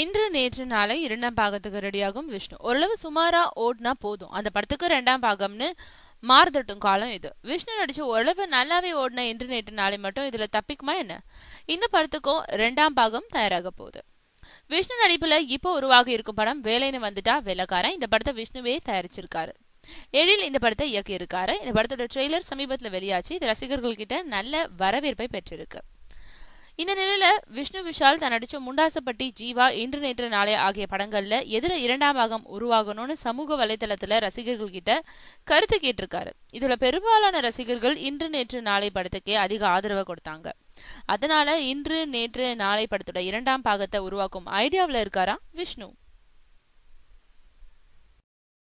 இன்று நேற்று நாளை இரண்டாம் பாகத்துக்கு ரெடியாகும் விஷ்ணு. ஓரளவு சுமாரா ஓடினா போதும். அந்த படத்துக்கு ரெண்டாம் பாகம்னு மாறுதட்டும் காலம் இது. விஷ்ணு நடிச்சு ஓரளவு நல்லாவே ஓடின இன்று நேற்று நாளை மட்டும் இதுல தப்பிக்குமா என்ன? இந்த படத்துக்கும் ரெண்டாம் பாகம் தயாராக போகுது. விஷ்ணு நடிப்புல இப்போ உருவாகி இருக்கும் படம் வேலைன்னு வந்துட்டா வேலைக்காரன். இந்த படத்தை விஷ்ணுவே தயாரிச்சிருக்காரு. எழில் இந்த படத்தை இயக்கியிருக்காரு. இந்த படத்தோட ட்ரெய்லர் சமீபத்தில் வெளியாச்சு. இது ரசிகர்கள் கிட்ட நல்ல வரவேற்பை பெற்றிருக்கு. இந்த நிலையில விஷ்ணு விஷால் தான் நடிச்ச முண்டாசப்பட்டி ஜீவா இன்று நேற்று நாளை ஆகிய படங்கள்ல எதிர இரண்டாம் பாகம் உருவாகணும்னு சமூக வலைதளத்துல ரசிகர்கள் கிட்ட கருத்து கேட்டிருக்காரு. இதுல பெரும்பாலான ரசிகர்கள் இன்று நேற்று நாளை படத்துக்கே அதிக ஆதரவை கொடுத்தாங்க. அதனால இன்று நேற்று நாளை படத்தோட இரண்டாம் பாகத்தை உருவாக்கும் ஐடியாவில் இருக்காரா விஷ்ணு?